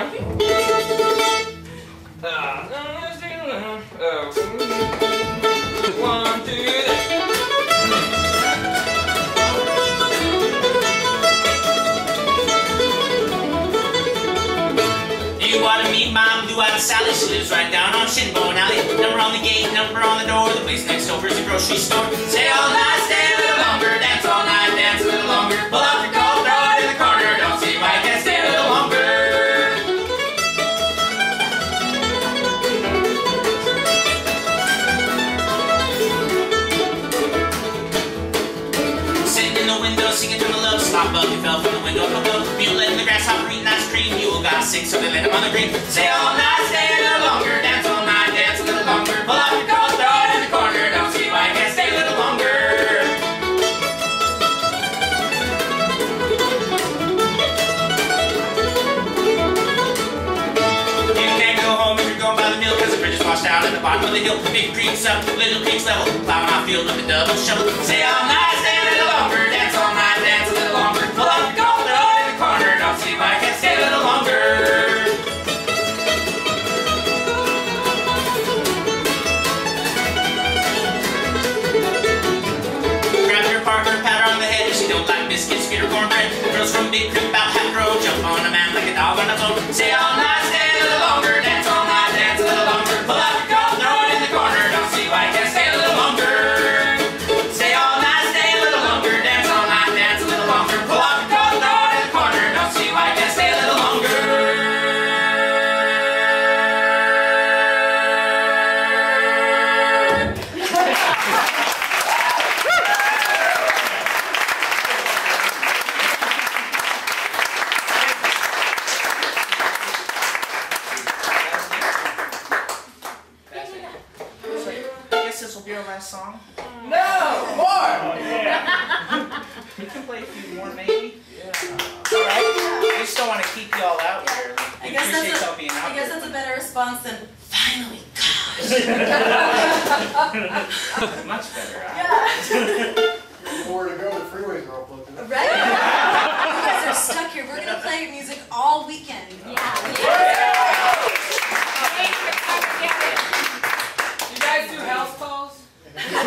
You wanna meet mom, blue eyed Sally? She lives right down on Shinbone Alley. Number on the gate, number on the door. The place next door is a grocery store. Say all my up, you fell from the window above. Mule in the grasshopper eating ice cream. Mule got sick, so they let him on the green. Stay all night, stay a little longer. Dance all night, dance a little longer. Pull out your coat, throw it in the corner. Don't see why I can't stay a little longer. You can't go home if you're going by the mill Cause the bridge is washed out at the bottom of the hill Big creeks up, little creeks level Plowing our field with a double shovel Stay all night, biscuits, feed cornbread Girls from Big Creek about half grow Jump on a man like a dog on a bone Say all night, this will be our last song. No! More! We can play a few more maybe. Yeah. Alright. We just don't want to keep you all out here. I guess appreciate that's y'all a, being I guess that's a better response than finally. Much better. uh, More to go, the freeways are all plugged in. Right? you guys are stuck here. We're gonna play music all weekend. You guys do house calls?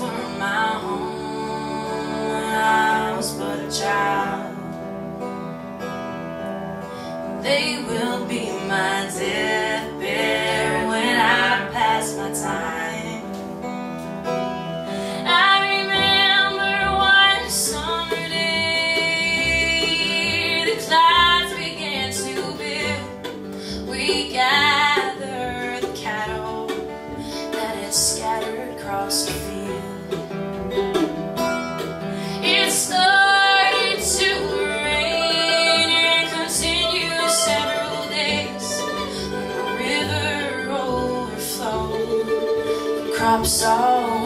Were my home I was but a child. They will the crops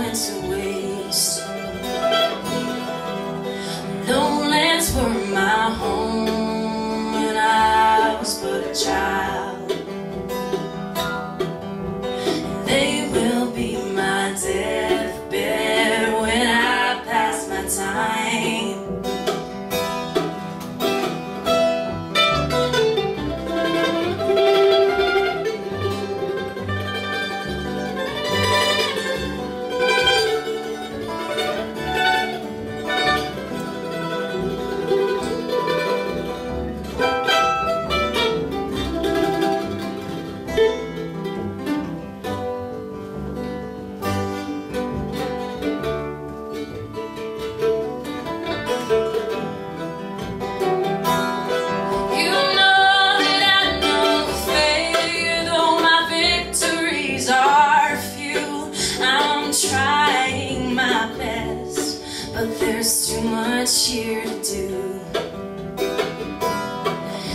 here to do.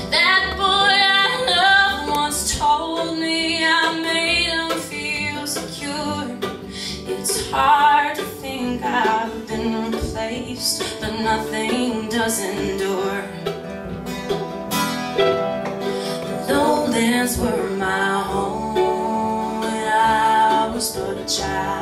That boy I love once told me I made him feel secure. It's hard to think I've been replaced, but nothing does endure. The lowlands were my home when I was but a child.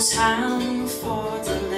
Time for delay.